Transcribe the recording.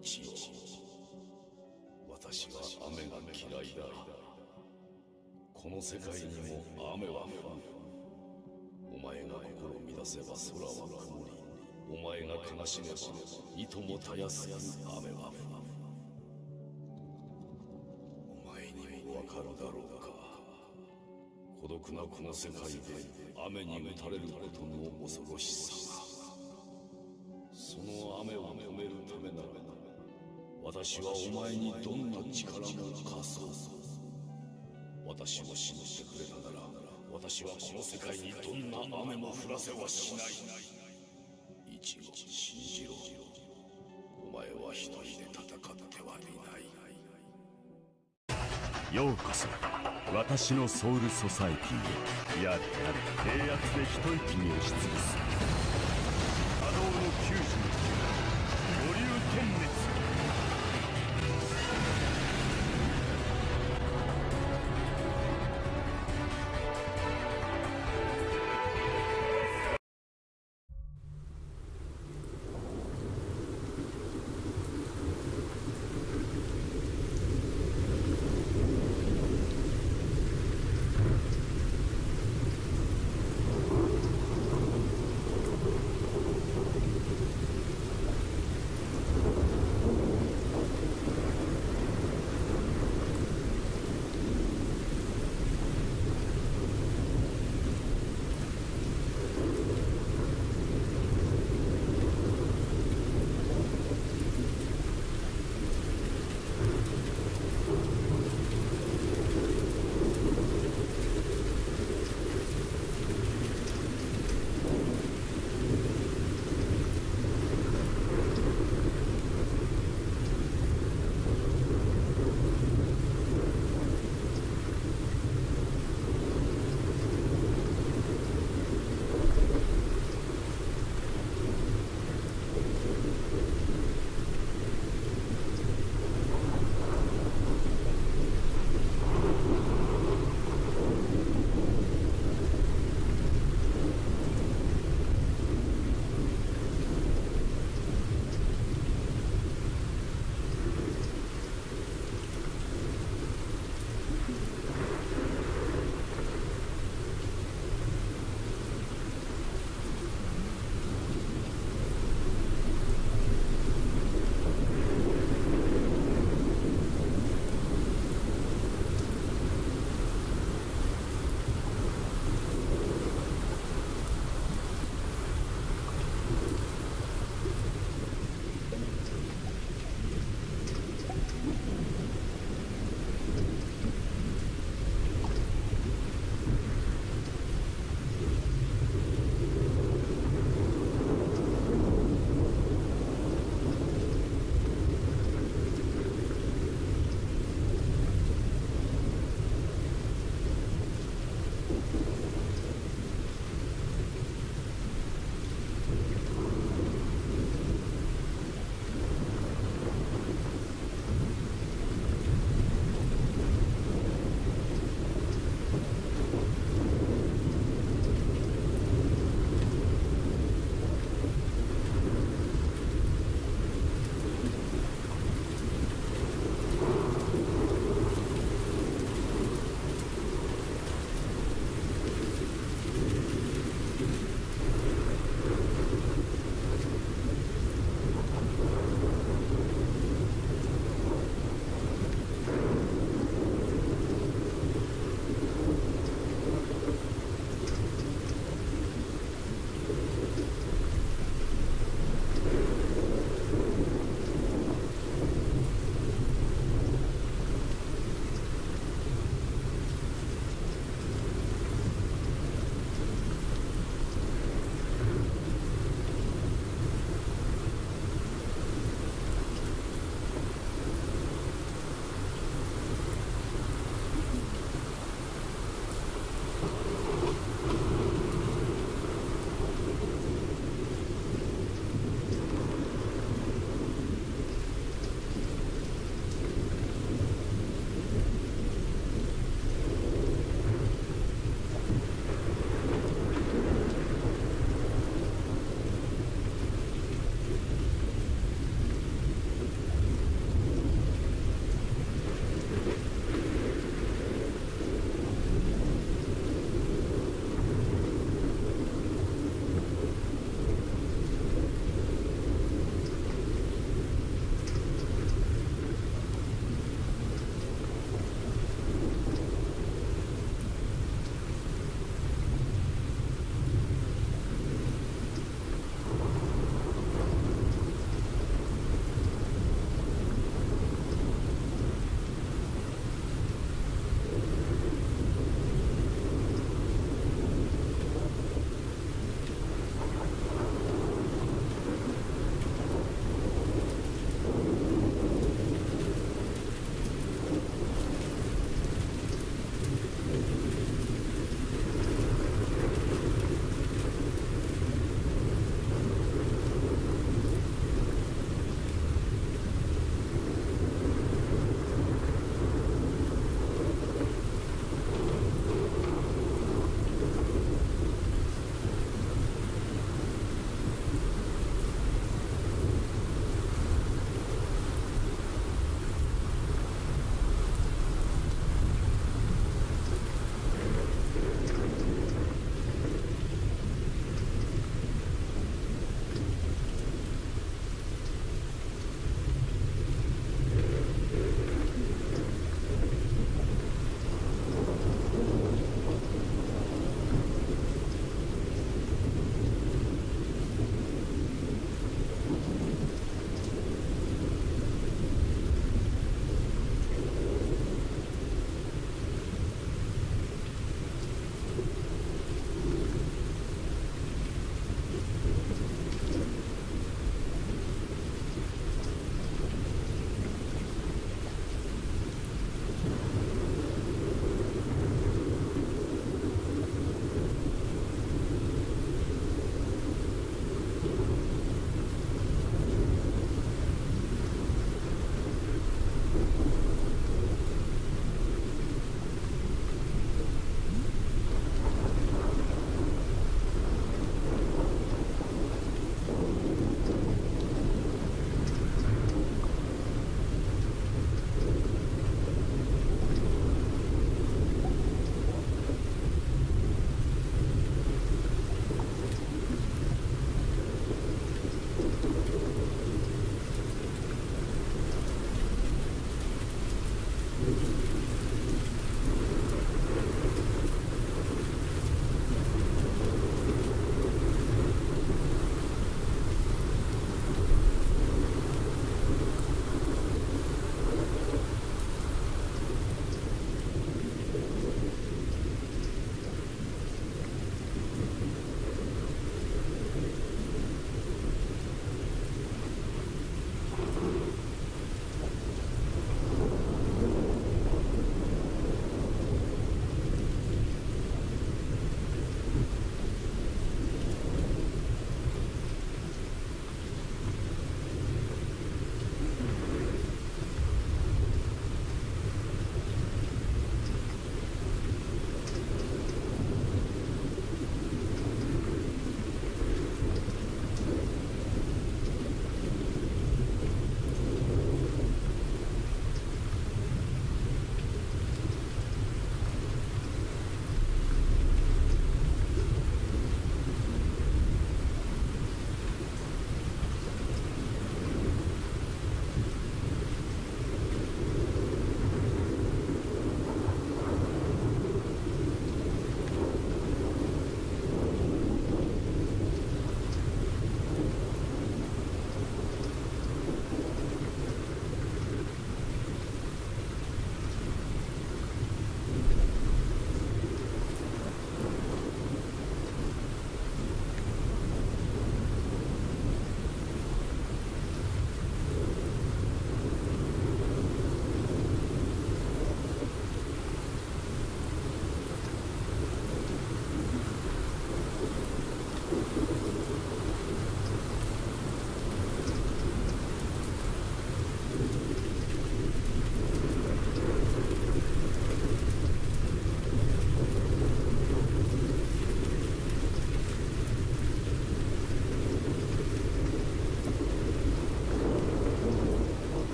一応私は雨が嫌いだこの世界にも雨は降るお前が心乱せば空は曇りお前が悲しめばいともたやすく雨は降る。お前にもわかるだろうか。孤独なこの世界で雨に打たれることの恐ろしさ。私はお前にどんな力も貸そう。私を信じてくれたなら私はこの世界にどんな雨も降らせはしない一応信じろお前は一人で戦ってはいないよう。こそ私のソウルソサエティへやれやれ冷圧で一息に押しつぶす